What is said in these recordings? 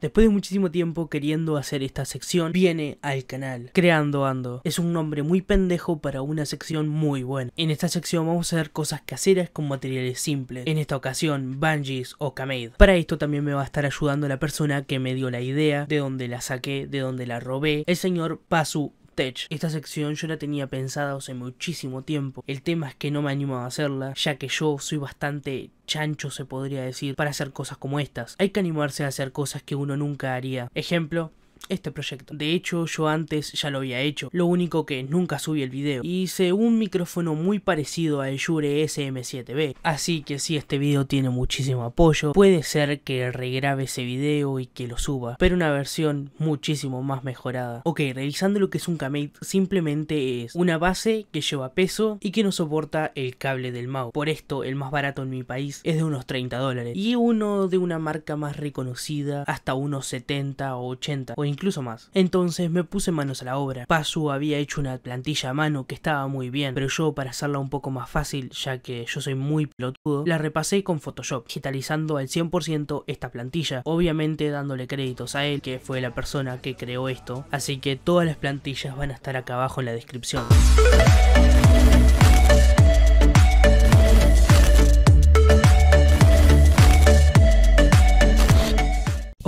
Después de muchísimo tiempo queriendo hacer esta sección, viene al canal. Creando Ando. Es un nombre muy pendejo para una sección muy buena. En esta sección vamos a hacer cosas caseras con materiales simples. En esta ocasión, bungees o kamade. Para esto también me va a estar ayudando la persona que me dio la idea, de donde la saqué, de donde la robé, el señor Pasu esta sección yo la tenía pensada hace muchísimo tiempo. El tema es que no me animo a hacerla, ya que yo soy bastante chancho se podría decir para hacer cosas como estas. Hay que animarse a hacer cosas que uno nunca haría. Ejemplo, este proyecto. De hecho, yo antes ya lo había hecho, lo único que nunca subí el video. Hice un micrófono muy parecido al Shure SM7B, así que si este video tiene muchísimo apoyo, puede ser que regrabe ese video y que lo suba, pero una versión muchísimo más mejorada. Ok, revisando lo que es un Kamate, simplemente es una base que lleva peso y que no soporta el cable del mouse. Por esto, el más barato en mi país es de unos 30 dólares y uno de una marca más reconocida hasta unos 70 o 80 o incluso más. Entonces me puse manos a la obra. Pasu había hecho una plantilla a mano que estaba muy bien, pero yo para hacerla un poco más fácil, ya que yo soy muy pelotudo, la repasé con Photoshop, digitalizando al 100% esta plantilla, obviamente dándole créditos a él, que fue la persona que creó esto, así que todas las plantillas van a estar acá abajo en la descripción.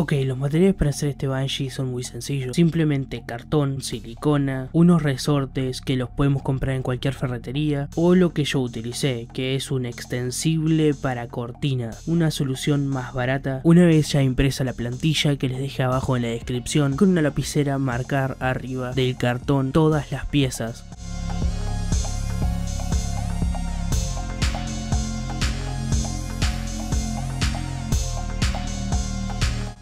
Ok, los materiales para hacer este Banshee son muy sencillos. Simplemente cartón, silicona, unos resortes que los podemos comprar en cualquier ferretería o lo que yo utilicé, que es un extensible para cortina, una solución más barata. Una vez ya impresa la plantilla que les dejé abajo en la descripción, con una lapicera marcar arriba del cartón todas las piezas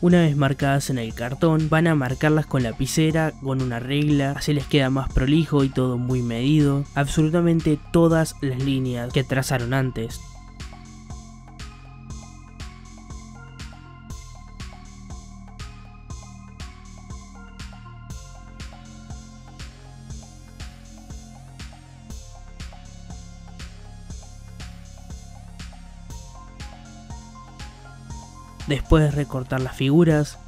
Una vez marcadas en el cartón, van a marcarlas con lapicera, con una regla, así les queda más prolijo y todo muy medido. Absolutamente todas las líneas que trazaron antes. Después de recortar las figuras,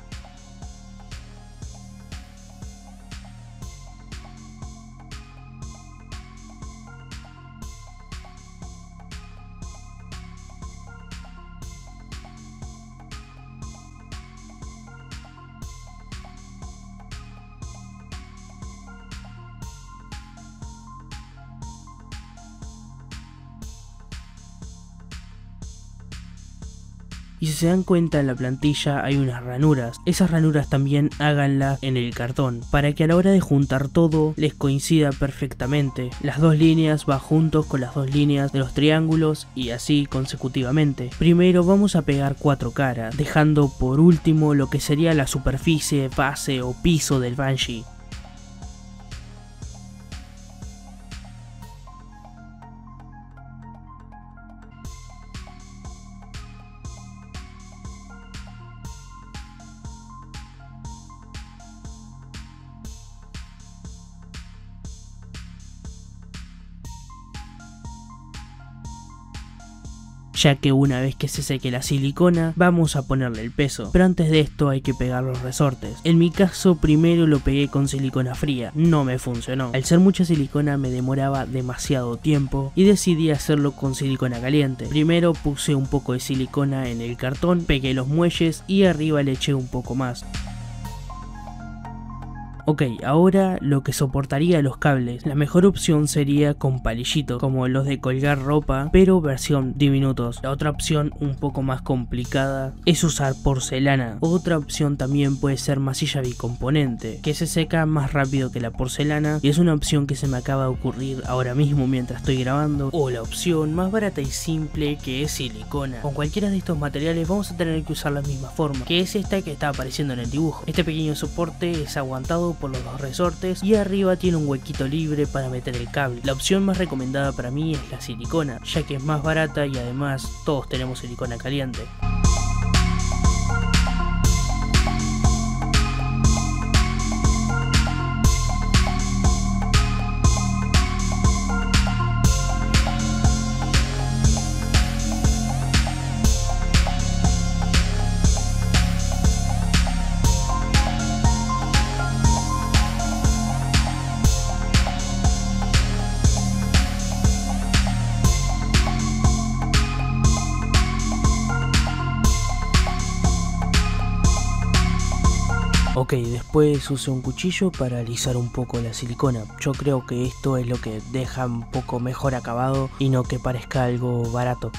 y si se dan cuenta en la plantilla hay unas ranuras. Esas ranuras también háganlas en el cartón, para que a la hora de juntar todo les coincida perfectamente. Las dos líneas va juntos con las dos líneas de los triángulos y así consecutivamente. Primero vamos a pegar cuatro caras, dejando por último lo que sería la superficie, base o piso del Banshee. Ya que una vez que se seque la silicona vamos a ponerle el peso, pero antes de esto hay que pegar los resortes. En mi caso primero lo pegué con silicona fría, no me funcionó. Al ser mucha silicona me demoraba demasiado tiempo y decidí hacerlo con silicona caliente. Primero puse un poco de silicona en el cartón, pegué los muelles y arriba le eché un poco más. Ok, ahora lo que soportaría los cables. La mejor opción sería con palillito, como los de colgar ropa, pero versión diminutos. La otra opción, un poco más complicada, es usar porcelana. Otra opción también puede ser masilla bicomponente, que se seca más rápido que la porcelana y es una opción que se me acaba de ocurrir ahora mismo mientras estoy grabando. O la opción más barata y simple que es silicona. Con cualquiera de estos materiales vamos a tener que usar la misma forma, que es esta que está apareciendo en el dibujo. Este pequeño soporte es aguantado por los dos resortes y arriba tiene un huequito libre para meter el cable. La opción más recomendada para mí es la silicona, ya que es más barata y además todos tenemos silicona caliente. Ok, después usé un cuchillo para alisar un poco la silicona. Yo creo que esto es lo que deja un poco mejor acabado y no que parezca algo barato.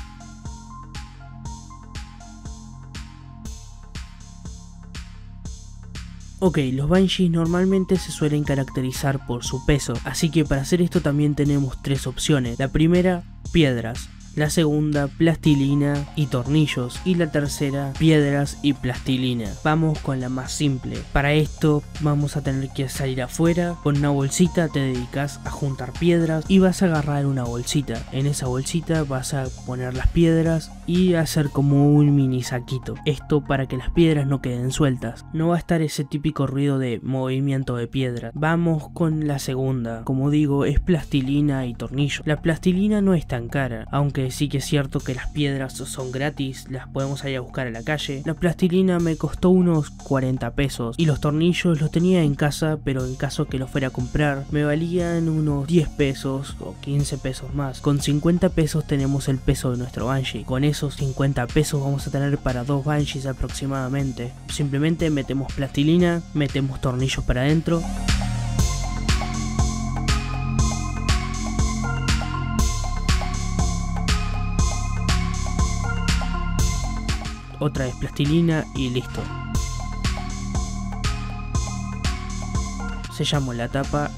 Ok, los Banshees normalmente se suelen caracterizar por su peso, así que para hacer esto también tenemos tres opciones. La primera, piedras la segunda plastilina y tornillos y la tercera piedras y plastilina. Vamos con la más simple. Para esto vamos a tener que salir afuera, con una bolsita te dedicas a juntar piedras y vas a agarrar una bolsita. En esa bolsita vas a poner las piedras y hacer como un mini saquito. Esto para que las piedras no queden sueltas. No va a estar ese típico ruido de movimiento de piedra. Vamos con la segunda. Como digo, es plastilina y tornillo. La plastilina no es tan cara, aunque sí que es cierto que las piedras son gratis, las podemos ir a buscar a la calle. La plastilina me costó unos 40 pesos y los tornillos los tenía en casa, pero en caso que los fuera a comprar me valían unos 10 pesos o 15 pesos más. Con 50 pesos tenemos el peso de nuestro Banshee. Con esos 50 pesos vamos a tener para dos Banshees aproximadamente. Simplemente metemos plastilina, metemos tornillos para adentro. otra vez plastilina y listo. Sellamos la tapa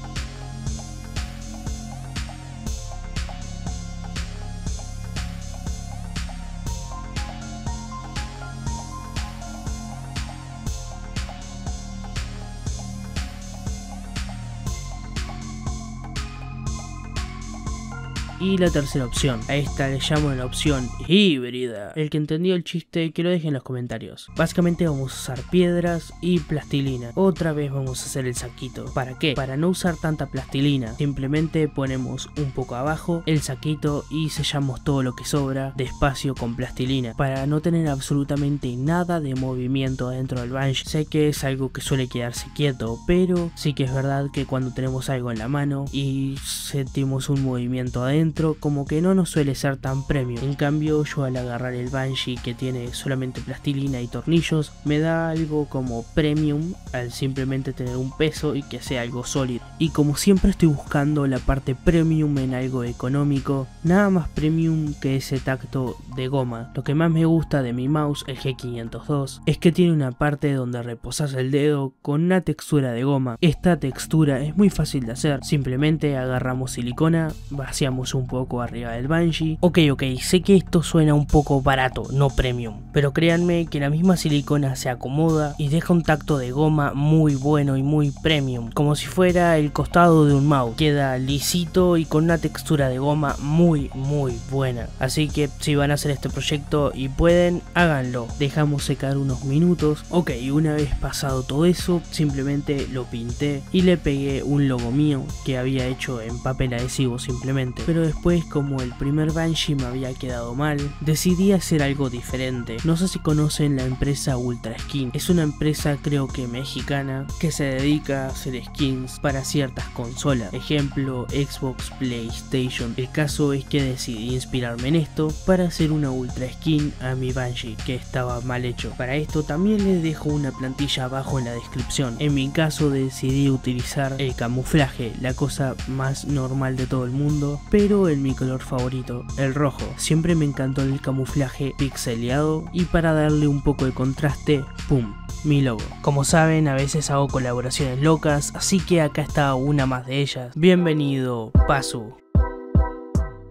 Y la tercera opción, a esta le llamo la opción híbrida. El que entendió el chiste, que lo deje en los comentarios. Básicamente vamos a usar piedras y plastilina. Otra vez vamos a hacer el saquito. ¿Para qué? Para no usar tanta plastilina. Simplemente ponemos un poco abajo el saquito y sellamos todo lo que sobra despacio con plastilina. Para no tener absolutamente nada de movimiento dentro del Banshee. Sé que es algo que suele quedarse quieto, pero sí que es verdad que cuando tenemos algo en la mano y sentimos un movimiento adentro, como que no nos suele ser tan premio. En cambio yo al agarrar el Banshee que tiene solamente plastilina y tornillos me da algo como premium al simplemente tener un peso y que sea algo sólido. Y como siempre estoy buscando la parte premium en algo económico, nada más premium que ese tacto de goma. Lo que más me gusta de mi mouse, el G502, es que tiene una parte donde reposas el dedo con una textura de goma. Esta textura es muy fácil de hacer, simplemente agarramos silicona, vaciamos un poco arriba del Banshee. Ok, ok, sé que esto suena un poco barato, no premium, pero créanme que la misma silicona se acomoda y deja un tacto de goma muy bueno y muy premium, como si fuera el costado de un mouse. Queda lisito y con una textura de goma muy muy buena. Así que si van a hacer este proyecto y pueden, háganlo. Dejamos secar unos minutos. Ok, una vez pasado todo eso, simplemente lo pinté y le pegué un logo mío que había hecho en papel adhesivo simplemente. Pero después como el primer Banshee me había quedado mal, decidí hacer algo diferente. No sé si conocen la empresa Ultra Skin, es una empresa creo que mexicana que se dedica a hacer skins para ciertas consolas, ejemplo Xbox, PlayStation. El caso es que decidí inspirarme en esto para hacer una Ultra Skin a mi Banshee que estaba mal hecho. Para esto también les dejo una plantilla abajo en la descripción. En mi caso decidí utilizar el camuflaje, la cosa más normal de todo el mundo, pero en mi color favorito, el rojo. Siempre me encantó el camuflaje pixeleado y para darle un poco de contraste, ¡pum! mi logo. Como saben, a veces hago colaboraciones locas, así que acá está una más de ellas. Bienvenido, Pasu.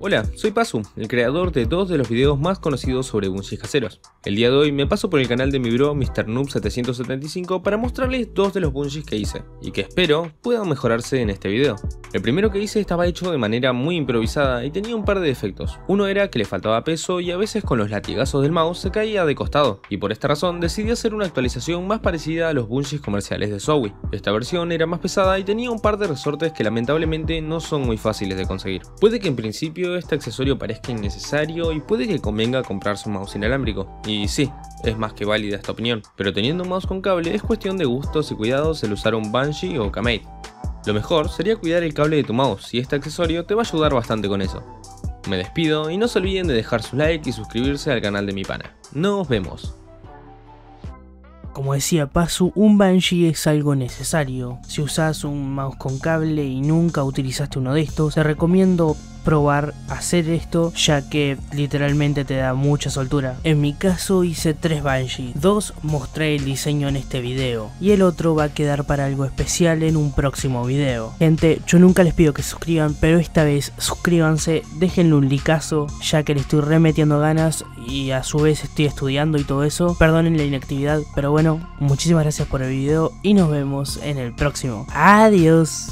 Hola, soy Pasu, el creador de dos de los videos más conocidos sobre bungees caseros. El día de hoy me paso por el canal de mi bro MrNoob775 para mostrarles dos de los bungees que hice, y que espero puedan mejorarse en este video. El primero que hice estaba hecho de manera muy improvisada y tenía un par de defectos. Uno era que le faltaba peso y a veces con los latigazos del mouse se caía de costado, y por esta razón decidí hacer una actualización más parecida a los bungees comerciales de Zowie. Esta versión era más pesada y tenía un par de resortes que lamentablemente no son muy fáciles de conseguir. Puede que en principio este accesorio parezca innecesario y puede que convenga comprarse un mouse inalámbrico. Y sí, es más que válida esta opinión, pero teniendo un mouse con cable es cuestión de gustos y cuidados el usar un Banshee o Kamate. Lo mejor sería cuidar el cable de tu mouse y este accesorio te va a ayudar bastante con eso. Me despido y no se olviden de dejar su like y suscribirse al canal de mi pana. Nos vemos. Como decía Pasu, un Banshee es algo necesario. Si usas un mouse con cable y nunca utilizaste uno de estos, te recomiendo probar hacer esto ya que literalmente te da mucha soltura. En mi caso hice tres Banshee, dos mostré el diseño en este video y el otro va a quedar para algo especial en un próximo video. Gente, yo nunca les pido que suscriban, pero esta vez suscríbanse, déjenle un likeazo ya que le estoy remetiendo ganas y a su vez estoy estudiando y todo eso. Perdonen la inactividad, pero bueno, muchísimas gracias por el video y nos vemos en el próximo. Adiós.